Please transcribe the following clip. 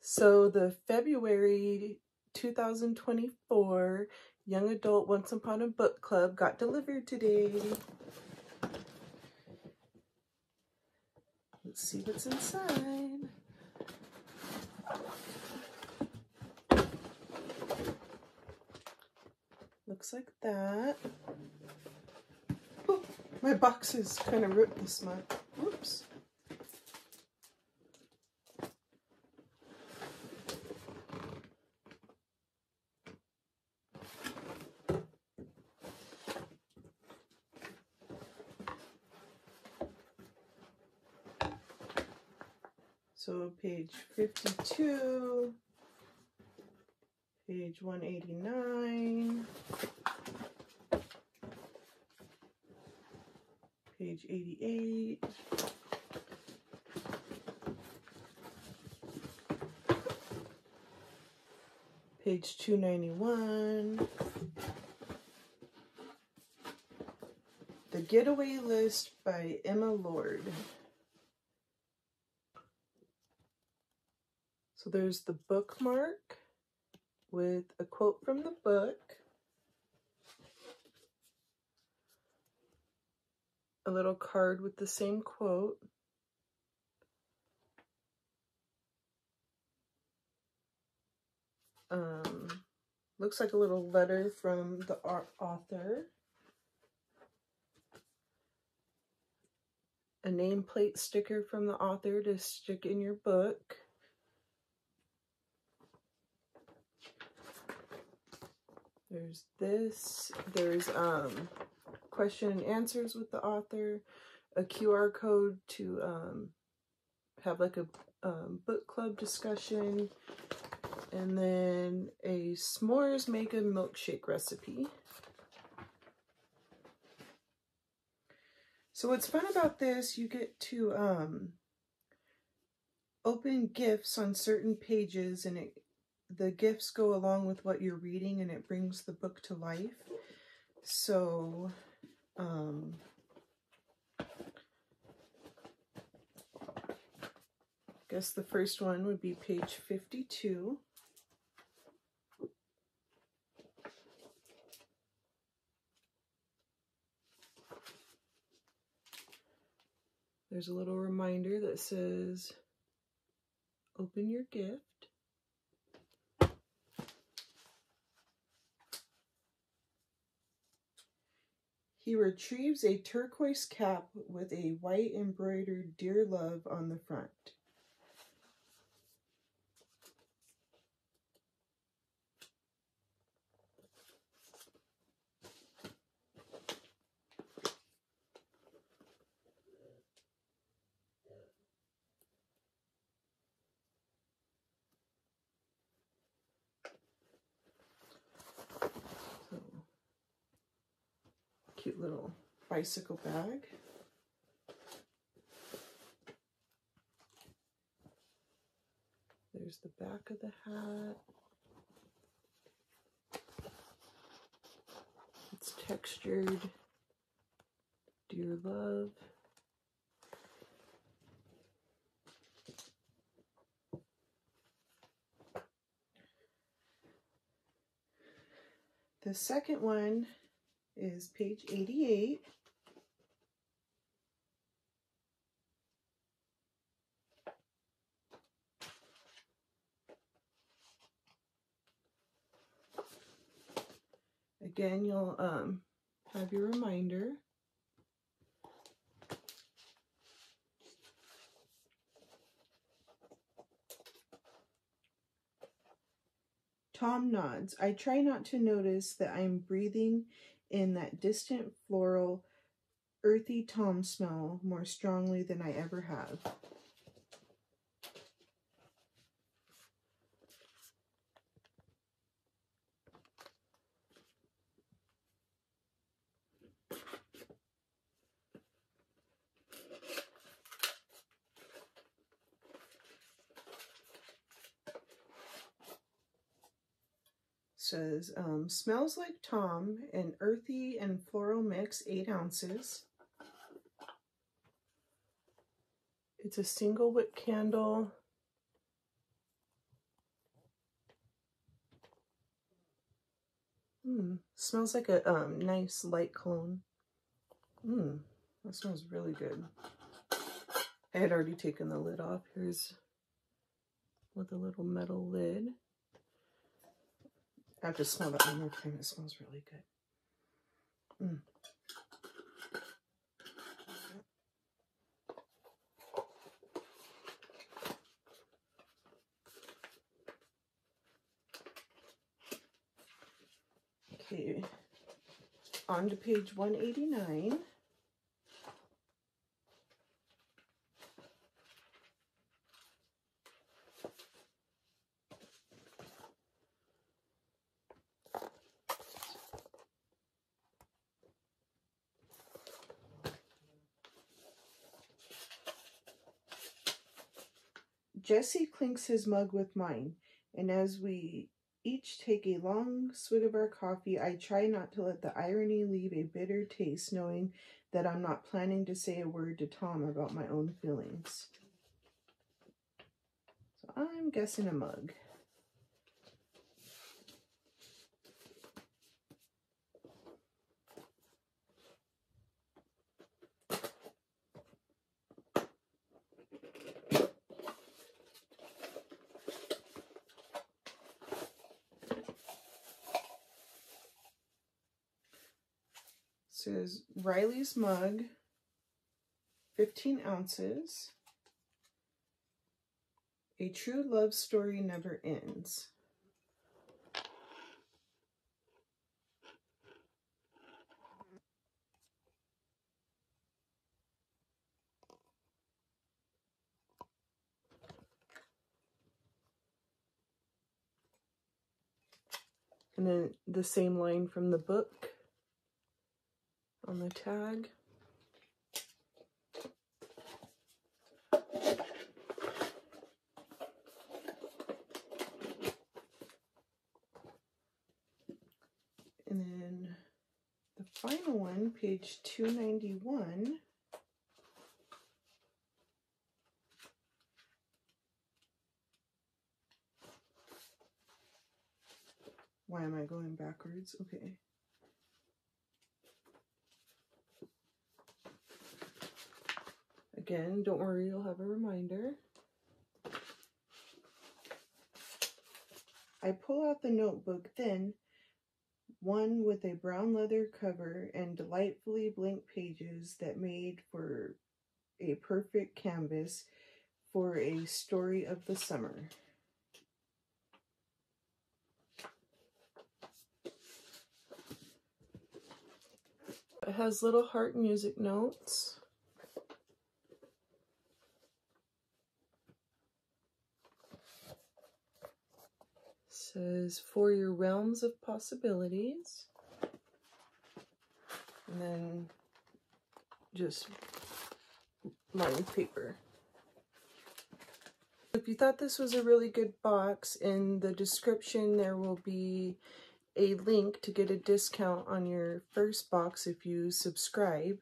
So the February 2024 Young Adult Once Upon a Book Club got delivered today. Let's see what's inside. Looks like that. Oh, my box is kind of ripped this month. So page 52, page 189, page 88, page 291, The Getaway List by Emma Lord. So there's the bookmark with a quote from the book. A little card with the same quote. Um, looks like a little letter from the author. A nameplate sticker from the author to stick in your book. There's this. There's um, question and answers with the author, a QR code to um, have like a um, book club discussion, and then a s'mores make a milkshake recipe. So what's fun about this, you get to um, open gifts on certain pages and it the gifts go along with what you're reading and it brings the book to life. So, um, I guess the first one would be page 52. There's a little reminder that says, open your gift. He retrieves a turquoise cap with a white embroidered Dear Love on the front. Cute little bicycle bag. There's the back of the hat. It's textured. Dear love. The second one is page 88. Again, you'll um, have your reminder. Tom nods. I try not to notice that I'm breathing in that distant floral, earthy Tom smell more strongly than I ever have. says, um, smells like Tom, an earthy and floral mix, eight ounces. It's a single wick candle. Mmm, smells like a um, nice light cologne. Mmm, that smells really good. I had already taken the lid off. Here's with a little metal lid. I have to smell that one more time. It smells really good. Mm. Okay, on to page 189. Jesse clinks his mug with mine, and as we each take a long swig of our coffee, I try not to let the irony leave a bitter taste, knowing that I'm not planning to say a word to Tom about my own feelings. So I'm guessing a mug. Says Riley's mug, 15 ounces. A true love story never ends. And then the same line from the book on the tag. And then the final one, page 291. Why am I going backwards? Okay. Again, don't worry, you'll have a reminder. I pull out the notebook, then one with a brown leather cover and delightfully blank pages that made for a perfect canvas for a story of the summer. It has little heart music notes. Says for your realms of possibilities. And then just lined paper. If you thought this was a really good box, in the description there will be a link to get a discount on your first box if you subscribe.